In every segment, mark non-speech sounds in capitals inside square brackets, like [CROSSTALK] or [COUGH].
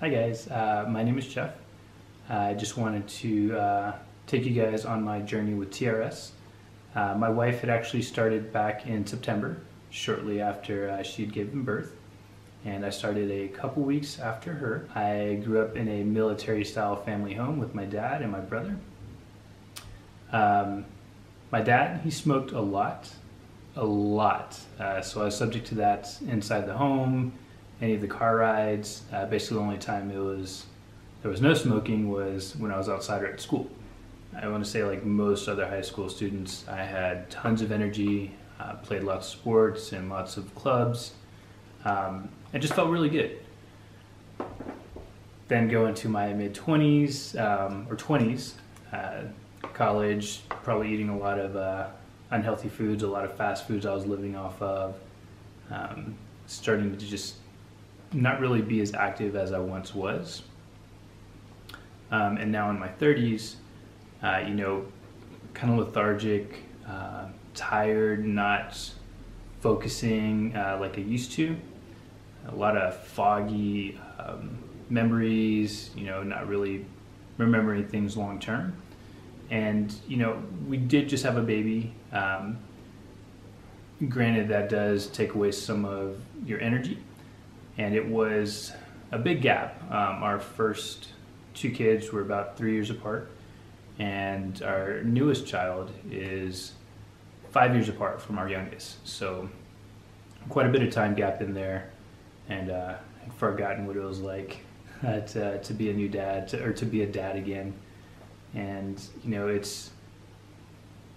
Hi guys, uh, my name is Jeff. I just wanted to uh, take you guys on my journey with TRS. Uh, my wife had actually started back in September, shortly after uh, she had given birth, and I started a couple weeks after her. I grew up in a military style family home with my dad and my brother. Um, my dad, he smoked a lot, a lot, uh, so I was subject to that inside the home any of the car rides. Uh, basically, the only time it was there was no smoking was when I was outside or at school. I want to say, like most other high school students, I had tons of energy, uh, played lots of sports and lots of clubs. Um, it just felt really good. Then go into my mid 20s um, or 20s, uh, college, probably eating a lot of uh, unhealthy foods, a lot of fast foods I was living off of. Um, starting to just not really be as active as I once was. Um, and now in my 30s, uh, you know, kind of lethargic, uh, tired, not focusing uh, like I used to. A lot of foggy um, memories, you know, not really remembering things long term. And, you know, we did just have a baby. Um, granted, that does take away some of your energy and it was a big gap. Um, our first two kids were about three years apart, and our newest child is five years apart from our youngest. So, quite a bit of time gap in there, and uh, I've forgotten what it was like [LAUGHS] uh, to, to be a new dad to, or to be a dad again. And you know, it's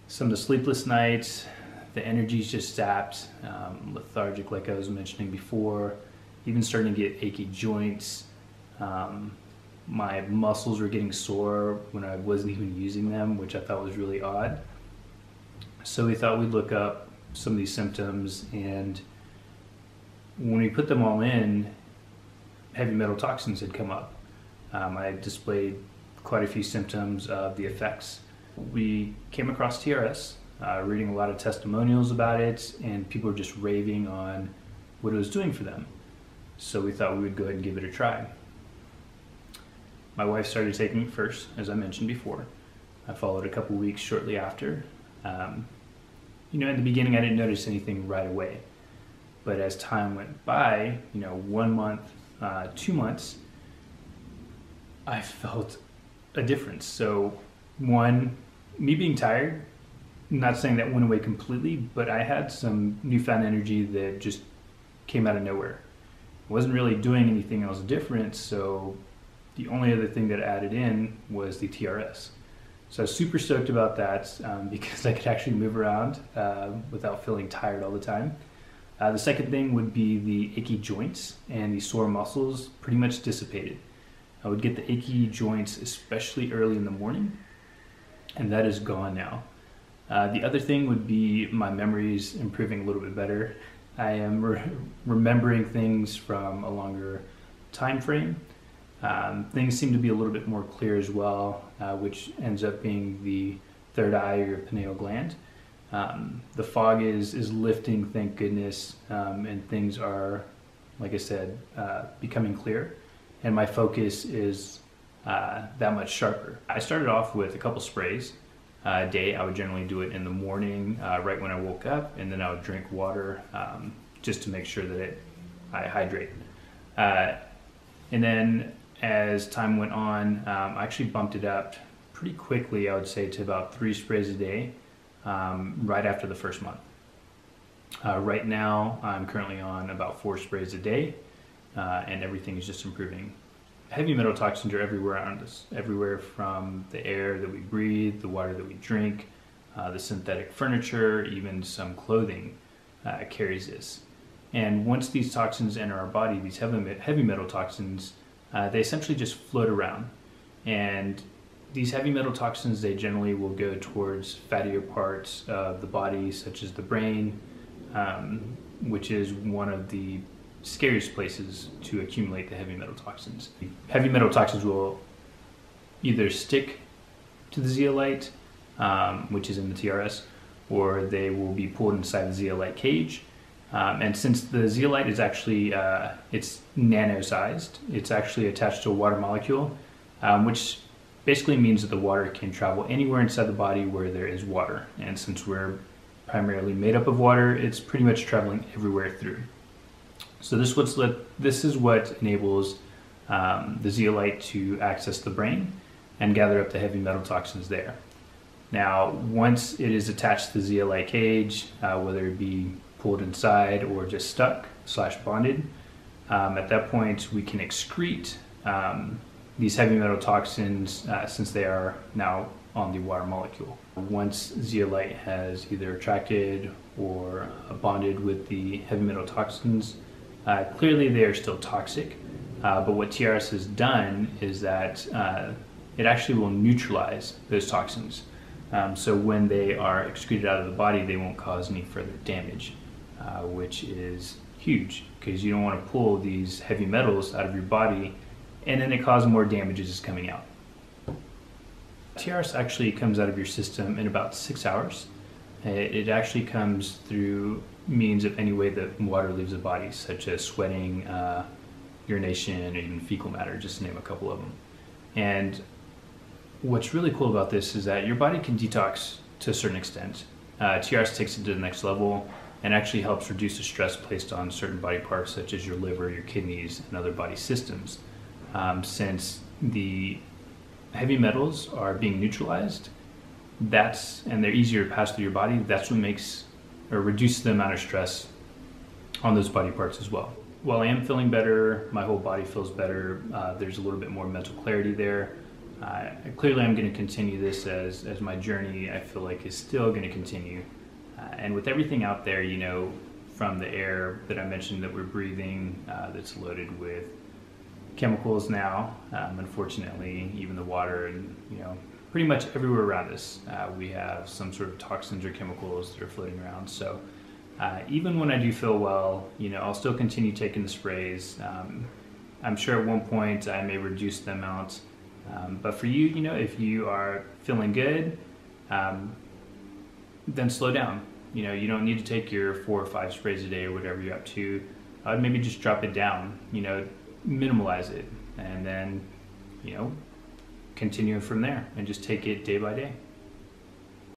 some of the sleepless nights, the energy's just sapped, um, lethargic, like I was mentioning before even starting to get achy joints. Um, my muscles were getting sore when I wasn't even using them, which I thought was really odd. So we thought we'd look up some of these symptoms, and when we put them all in, heavy metal toxins had come up. Um, I displayed quite a few symptoms of the effects. We came across TRS, uh, reading a lot of testimonials about it, and people were just raving on what it was doing for them. So we thought we would go ahead and give it a try. My wife started taking it first, as I mentioned before. I followed a couple weeks shortly after. Um, you know, in the beginning, I didn't notice anything right away. But as time went by, you know, one month, uh, two months, I felt a difference. So, one, me being tired, not saying that went away completely, but I had some newfound energy that just came out of nowhere wasn't really doing anything else different, so the only other thing that I added in was the TRS. So I was super stoked about that um, [LAUGHS] because I could actually move around uh, without feeling tired all the time. Uh, the second thing would be the achy joints and the sore muscles pretty much dissipated. I would get the achy joints especially early in the morning, and that is gone now. Uh, the other thing would be my memories improving a little bit better. I am re- remembering things from a longer time frame. Um, things seem to be a little bit more clear as well, uh, which ends up being the third eye or pineal gland. Um, the fog is is lifting, thank goodness, um, and things are, like I said, uh, becoming clear. And my focus is uh, that much sharper. I started off with a couple sprays uh, day. I would generally do it in the morning, uh, right when I woke up, and then I would drink water um, just to make sure that it I hydrate. Uh, and then as time went on, um, I actually bumped it up pretty quickly. I would say to about three sprays a day, um, right after the first month. Uh, right now, I'm currently on about four sprays a day, uh, and everything is just improving heavy metal toxins are everywhere around us, everywhere from the air that we breathe, the water that we drink, uh, the synthetic furniture, even some clothing uh, carries this. And once these toxins enter our body, these heavy, heavy metal toxins, uh, they essentially just float around. And these heavy metal toxins, they generally will go towards fattier parts of the body, such as the brain, um, which is one of the scariest places to accumulate the heavy metal toxins. Heavy metal toxins will either stick to the zeolite, um, which is in the TRS, or they will be pulled inside the zeolite cage, Um, and since the zeolite is actually uh, it's nano-sized, it's actually attached to a water molecule, um, which basically means that the water can travel anywhere inside the body where there is water. And since we're primarily made up of water, it's pretty much traveling everywhere through. So this what's let, this is what enables um, the zeolite to access the brain and gather up the heavy metal toxins there. Now, once it is attached to the zeolite cage, uh, whether it be pulled inside or just stuck slash bonded, um, at that point we can excrete um, these heavy metal toxins uh, since they are now on the water molecule. Once zeolite has either attracted or bonded with the heavy metal toxins, uh, clearly they are still toxic. Uh, but what TRS has done is that uh, it actually will neutralize those toxins. Um, so when they are excreted out of the body, they won't cause any further damage, uh, which is huge because you don't want to pull these heavy metals out of your body and then it causes more damages as it's coming out. TRS actually comes out of your system in about six hours. It actually comes through means of any way that water leaves the body, such as sweating, uh, urination, or even fecal matter, just to name a couple of them. And what's really cool about this is that your body can detox to a certain extent. Uh, TRS takes it to the next level and actually helps reduce the stress placed on certain body parts, such as your liver, your kidneys, and other body systems. Um, since the heavy metals are being neutralized, that's and they're easier to pass through your body. That's what makes or reduce the amount of stress on those body parts as well. While I am feeling better, my whole body feels better. Uh, there's a little bit more mental clarity there. Uh, clearly, I'm going to continue this as as my journey. I feel like is still going to continue, uh, and with everything out there, you know, from the air that I mentioned that we're breathing, uh, that's loaded with chemicals now. Um, unfortunately, even the water and you know pretty much everywhere around us, uh, we have some sort of toxins or chemicals that are floating around. So uh, even when I do feel well, you know, I'll still continue taking the sprays. Um, I'm sure at one point I may reduce the amount. Um, but for you, you know, if you are feeling good, um, then slow down. You know, you don't need to take your four or five sprays a day or whatever you're up to. I'd maybe just drop it down. You know, minimalize it and then, you know, continue from there and just take it day by day.